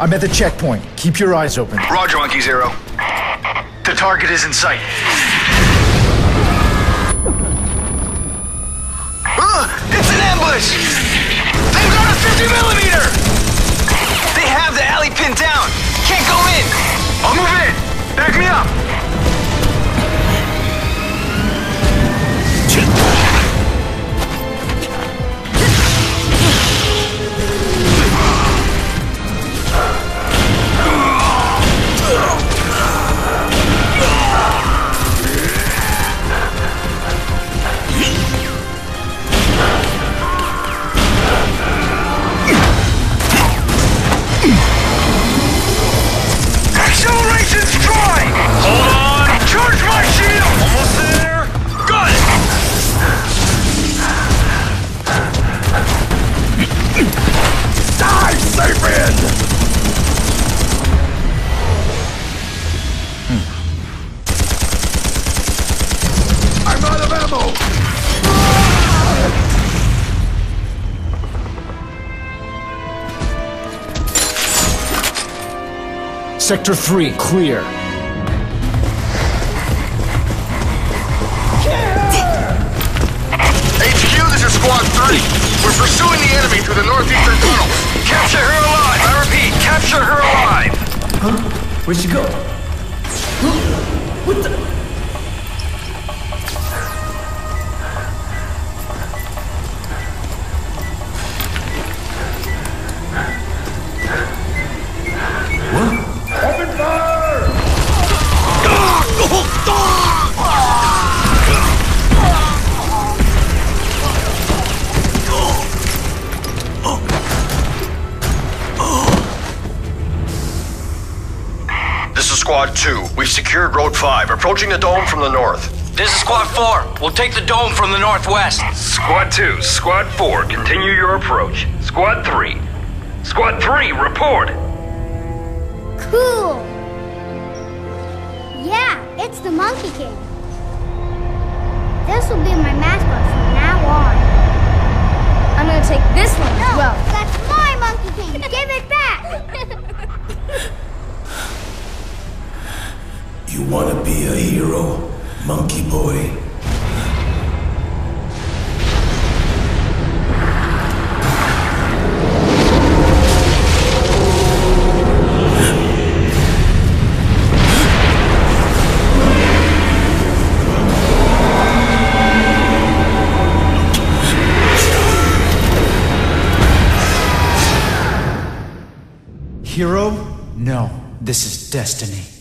I'm at the checkpoint. Keep your eyes open. Roger, Monkey Zero. The target is in sight. Sector 3, clear. HQ, this is Squad 3. We're pursuing the enemy through the northeastern tunnels. Capture her alive! I repeat, capture her alive! Where'd she go? What the? Squad 2. We've secured Road 5, approaching the dome from the north. This is Squad 4. We'll take the dome from the northwest. Squad 2, Squad 4, continue your approach. Squad 3. Squad 3, report! Cool. Yeah, it's the Monkey King. This will be my mascot from now on. I'm gonna take this one No, as well. that's my Monkey King. Give it back. You wanna be a hero, monkey boy? Hero? No, this is destiny.